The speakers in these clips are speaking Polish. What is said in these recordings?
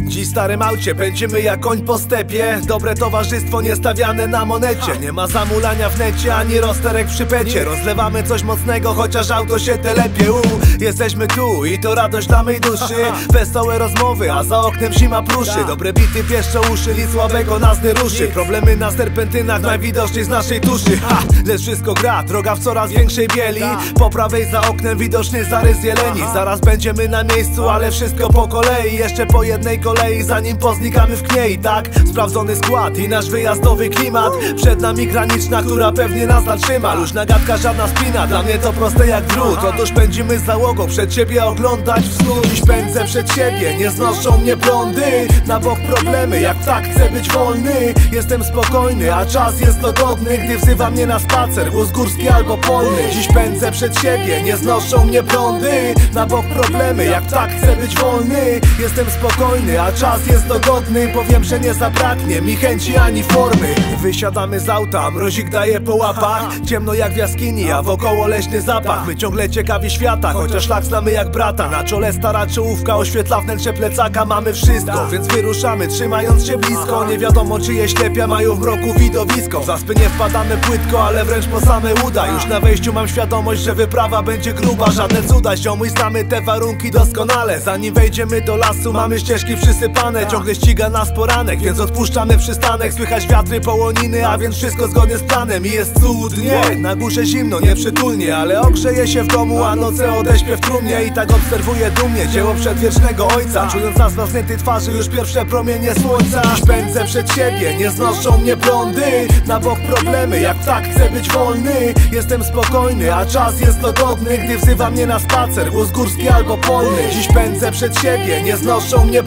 Dziś starym aucie pędzimy jak koń po stepie. Dobre towarzystwo niestawiane na monecie. Nie ma zamulania w necie, ani rozterek przy pecie Rozlewamy coś mocnego, chociaż auto się telepie. U, Jesteśmy tu i to radość dla mej duszy. Wesołe rozmowy, a za oknem zima pruszy. Dobre bity pieszczą uszy, nic słabego nas nie ruszy. Problemy na serpentynach najwidoczniej z naszej tuszy Ha, lecz wszystko gra, droga w coraz większej bieli. Po prawej za oknem widoczny zarys zieleni Zaraz będziemy na miejscu, ale wszystko po kolei. Jeszcze po jednej kolei, zanim poznikamy w kniei, tak? Sprawdzony skład i nasz wyjazdowy klimat. Przed nami graniczna, która pewnie nas zatrzyma. Luźna gadka, żadna spina, dla mnie to proste jak drut Otóż pędzimy z załogą, przed siebie oglądać wschód Dziś pędzę przed siebie, nie znoszą mnie prądy. Na bok problemy, jak tak chcę być wolny. Jestem spokojny, a czas jest dogodny Gdy wzywa mnie na spacer, głos górski albo polny. Dziś pędzę przed siebie, nie znoszą mnie prądy. Na bok problemy, jak tak chcę być wolny. Jestem spokojny, a czas jest dogodny Powiem, że nie zabraknie mi chęci ani formy. Wysiadamy z auta, mrozik daje po łapach. Ciemno jak w jaskini, a wokoło leśny zapach. My ciągle ciekawi świata, chociaż szlak znamy jak brata. Na czole stara czołówka oświetla wnętrze plecaka Mamy wszystko, więc wyruszamy, trzymając się blisko. Nie wiadomo czyje ślepia mają w mroku widowisko. W zaspy nie wpadamy płytko, ale wręcz po same uda. Już na wejściu mam świadomość, że wyprawa będzie gruba. Żadne cuda, ziomuj, znamy te warunki doskonale. Zanim wejdziemy do lasu, mamy ścieżki przysypane Ciągle ściga nas poranek, więc odpuszczamy przystanek. Słychać wiatry połoniny, a więc wszystko zgodnie z planem. I jest cudnie, na górze zimno, nieprzytulnie Ale ogrzeje się w domu, a noce odeśpię w trumnie. I tak obserwuję dumnie dzieło przedwiecznego ojca Czując na zwracniętej twarzy już pierwsze promienie słońca. Dziś pędzę przed siebie, nie znoszą mnie prądy. Na bok problemy, jak tak chcę być wolny. Jestem spokojny, a czas jest dogodny Gdy wzywa mnie na spacer, głos górski albo polny. Dziś pędzę przed siebie, nie znoszą mnie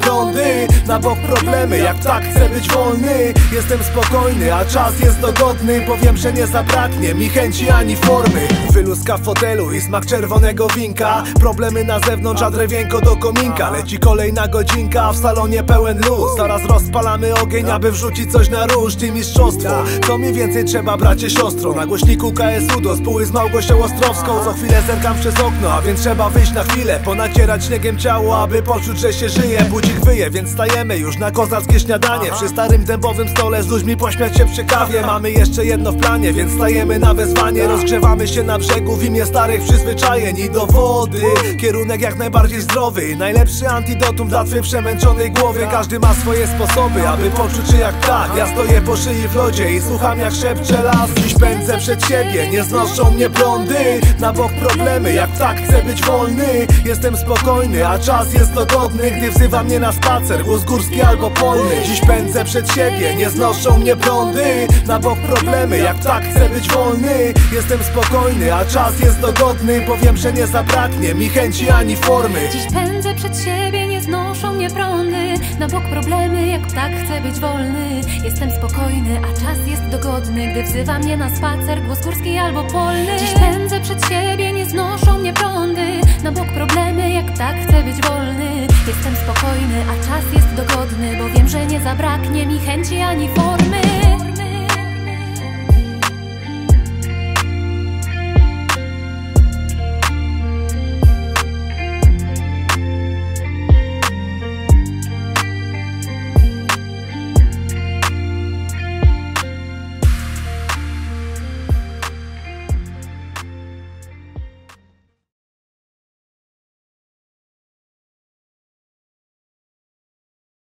Na bok problemy, jak tak chcę być wolny. Jestem spokojny, a czas jest dogodny. Powiem, że nie zabraknie mi chęci ani formy. Wyluska w fotelu i smak czerwonego winka. Problemy na zewnątrz, a drewienko do kominka. Leci kolejna godzinka, w salonie pełen luz. Zaraz rozpalamy ogień, aby wrzucić coś na róż i mistrzostwo. Co mi więcej trzeba, bracie, siostro. Na głośniku KSU do spóły z Małgosią Ostrowską. Co chwilę zerkam przez okno, a więc trzeba wyjść na chwilę. Ponacierać śniegiem ciało, aby poczuć, że się żyje. Budzik wyje, więc stajemy już na kozackie śniadanie. Przy starym dębowym stole z ludźmi pośmiać się przy kawie. Mamy jeszcze jedno w planie, więc stajemy na wezwanie. Rozgrzewamy się na brzegu w imię starych przyzwyczajeń i do wody Kierunek jak najbardziej zdrowy Najlepszy antidotum dla twojej przemęczonej głowy. Każdy ma swoje sposoby, aby poczuć się jak tak Ja stoję po szyi w lodzie i słucham jak szepcze las. Dziś pędzę przed siebie, nie znoszą mnie prądy. Na bok problemy, jak tak chcę być wolny. Jestem spokojny, a czas jest dogodny Gdy wzywa mnie na spacer, głos górski albo polny. Dziś pędzę przed siebie, nie znoszą mnie prądy. Na bok problemy, jak tak chcę być wolny. Jestem spokojny, a czas jest dogodny Powiem, że nie zabraknie mi chęci ani formy. Dziś pędzę przed siebie, nie znoszą mnie prądy. Na bok problemy, jak tak chcę być wolny. Jestem spokojny, a czas jest dogodny Gdy wzywa mnie na spacer, głos górski albo polny. Dziś pędzę przed siebie, znoszą mnie prądy. Na bok problemy, jak tak chcę być wolny. Jestem spokojny, a czas jest dogodny Bo wiem, że nie zabraknie mi chęci ani formy